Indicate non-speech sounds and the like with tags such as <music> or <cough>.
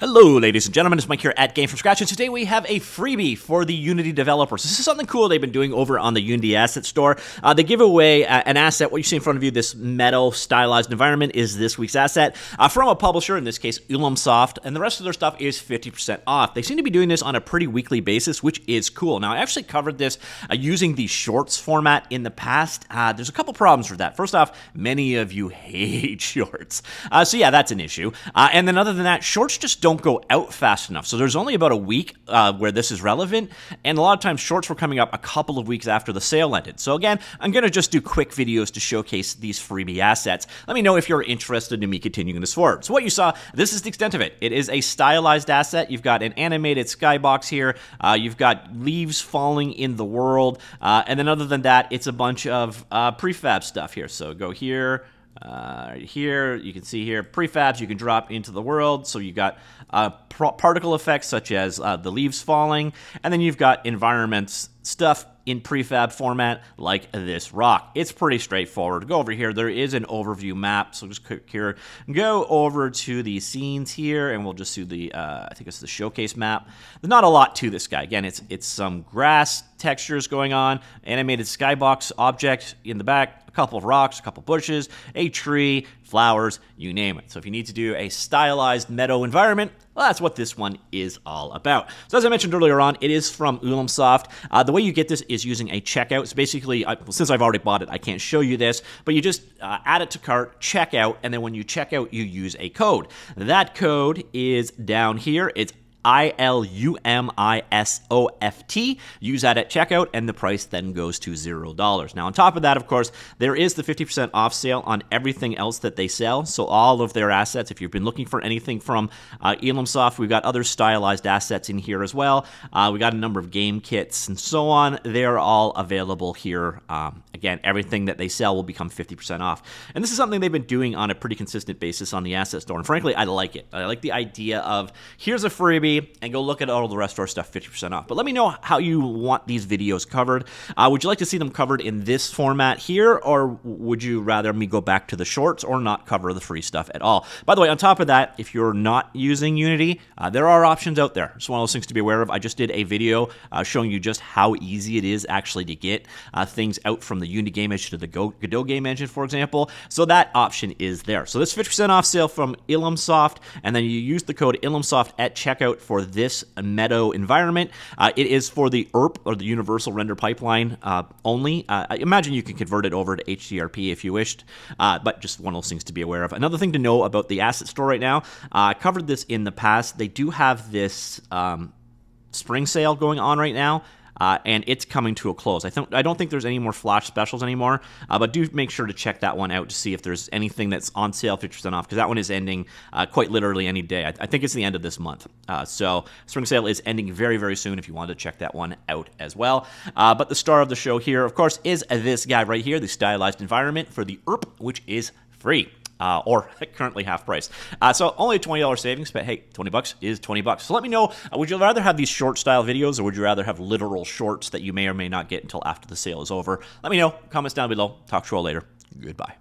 Hello, ladies and gentlemen. It's Mike here at Game From Scratch, and today we have a freebie for the Unity developers. This is something cool they've been doing over on the Unity Asset Store. Uh, they give away uh, an asset. What you see in front of you, this meadow stylized environment, is this week's asset uh, from a publisher, in this case, Ilumisoft, and the rest of their stuff is 50% off. They seem to be doing this on a pretty weekly basis, which is cool. Now, I actually covered this uh, using the Shorts format in the past. Uh, there's a couple problems with that. First off, many of you <laughs> hate Shorts. Uh, so, yeah, that's an issue. and then, other than that, Shorts just don't don't go out fast enough. So there's only about a week uh, where this is relevant, and a lot of times shorts were coming up a couple of weeks after the sale ended. So again, I'm going to just do quick videos to showcase these freebie assets. Let me know if you're interested in me continuing this forward. So what you saw, this is the extent of it. It is a stylized asset. You've got an animated skybox here. Uh, you've got leaves falling in the world, uh, and then other than that, it's a bunch of uh, prefab stuff here. So go here. Uh, here, you can see here prefabs you can drop into the world. So you've got uh, particle effects such as uh, the leaves falling, and then you've got environments stuff in prefab format like this rock. It's pretty straightforward. Go over here. There is an overview map. So just click here. Go over to the scenes here, and we'll just do the, uh, I think it's the showcase map. There's not a lot to this guy. Again, it's, it's some grass textures going on, animated skybox object in the back, a couple of rocks, a couple of bushes, a tree, flowers, you name it. So if you need to do a stylized meadow environment, well, that's what this one is all about. So as I mentioned earlier on, it is from Ilumisoft. Uh, the way you get this is using a checkout. So basically, uh, since I've already bought it, I can't show you this, but you just uh, add it to cart, check out, and then when you check out, you use a code. That code is down here. It's I L U M I S O F T. Use that at checkout, and the price then goes to $0. Now, on top of that, of course, there is the 50% off sale on everything else that they sell. So, all of their assets, if you've been looking for anything from uh, Ilumisoft, we've got other stylized assets in here as well. Uh, we got a number of game kits and so on. They're all available here. Um, again, everything that they sell will become 50% off. And this is something they've been doing on a pretty consistent basis on the asset store. And frankly, I like it. I like the idea of here's a freebie and go look at all the rest of our stuff 50% off. But let me know how you want these videos covered. Uh, would you like to see them covered in this format here, or would you rather me go back to the shorts or not cover the free stuff at all? By the way, on top of that, if you're not using Unity, uh, there are options out there. It's one of those things to be aware of. I just did a video uh, showing you just how easy it is actually to get uh, things out from the Unity game engine to the Godot game engine, for example. So that option is there. So this 50% off sale from Ilumisoft, and then you use the code Ilumisoft at checkout for this Meadow environment. Uh, it is for the URP or the Universal Render Pipeline uh, only. Uh, I imagine you can convert it over to HDRP if you wished, uh, but just one of those things to be aware of. Another thing to know about the asset store right now, uh, I covered this in the past. They do have this um, spring sale going on right now uh, and it's coming to a close. I, th- I don't think there's any more flash specials anymore, uh, but do make sure to check that one out to see if there's anything that's on sale 50% off because that one is ending uh, quite literally any day. I, I, think it's the end of this month. Uh, so spring sale is ending very, very soon if you want to check that one out as well. Uh, but the star of the show here, of course, is this guy right here, the stylized environment for the URP, which is free uh, or <laughs> currently half price. Uh, so only $20 savings, but hey, 20 bucks is 20 bucks. So let me know, uh, would you rather have these short style videos or would you rather have literal shorts that you may or may not get until after the sale is over? Let me know. Comments down below. Talk to you all later. Goodbye.